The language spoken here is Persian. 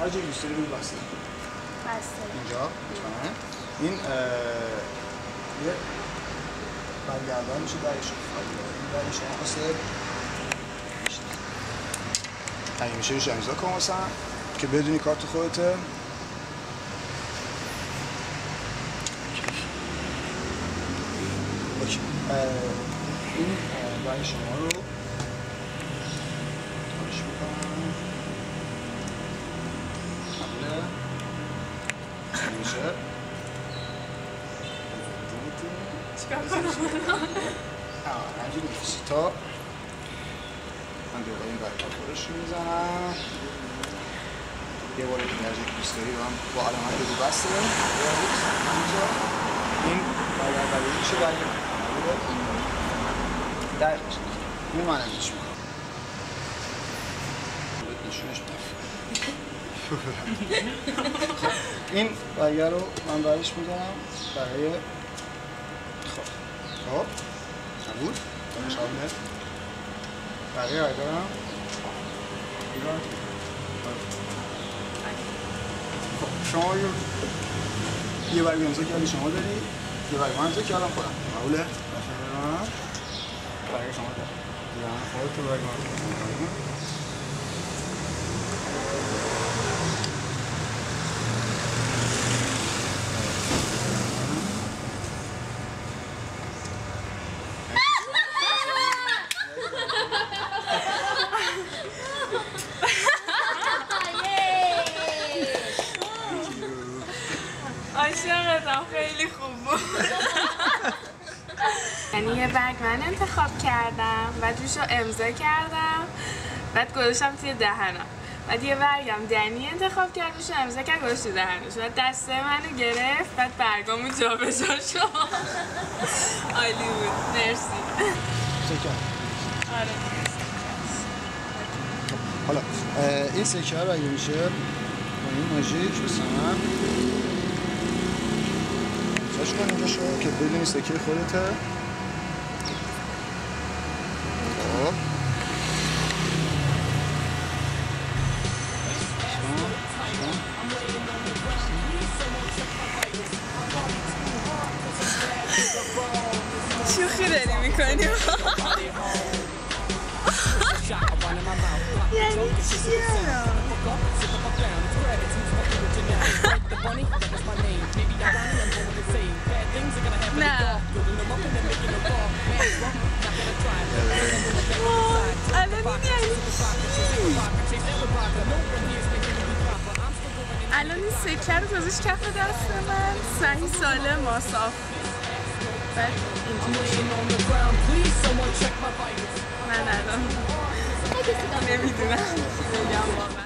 هر جایی دوست داری بگو بسته. بسته. اینجا؟ لطفاً. این یه برگردان میشه برای شما این برای شما واسه اگه میشه امضا کن که بدونی کارت خودته. اوکی. این برای شما رو کارش می‌کنم. میشه. چیکار کنم؟ آه، همینجوری می‌کشی تا من دوباره این برکت خودش رو می‌زنم. یه بار دیگه از دوست داری رو هم با علامت رو بسته. اینجا. این برای میشه برگر در این من ازش می‌کنم نشونش این برگر رو من برش می‌زنم برای خب. خب. قبول بقیه برگرم ایران. خب. شما یه برگ امضا کردی شما داری. یه برگ من امضا کردم خودم. قبوله برگ شما داری ایران خودت برگ من. یعنی یه برگ من انتخاب کردم و روش رو امضا کردم بعد گذاشتم توی دهنم. بعد یه برگم دنی انتخاب کرد روش رو امضا کرد گذاشت تو دهنش. بعد دسته منو گرفت بعد برگامو جا به جا شد. عالی بود. مرسی. آره. حالا این سکه رو اگه میشه با این ماژیک بسنم امضاش کن اینجا شو که بدونی سکه خودته. شوخی داری می‌کنی؟ یعنی یعنی؟ الان این سکه رو گذاشت کف دست من. صحیح سالم I'm waiting on the ground. Please, someone check my vitals.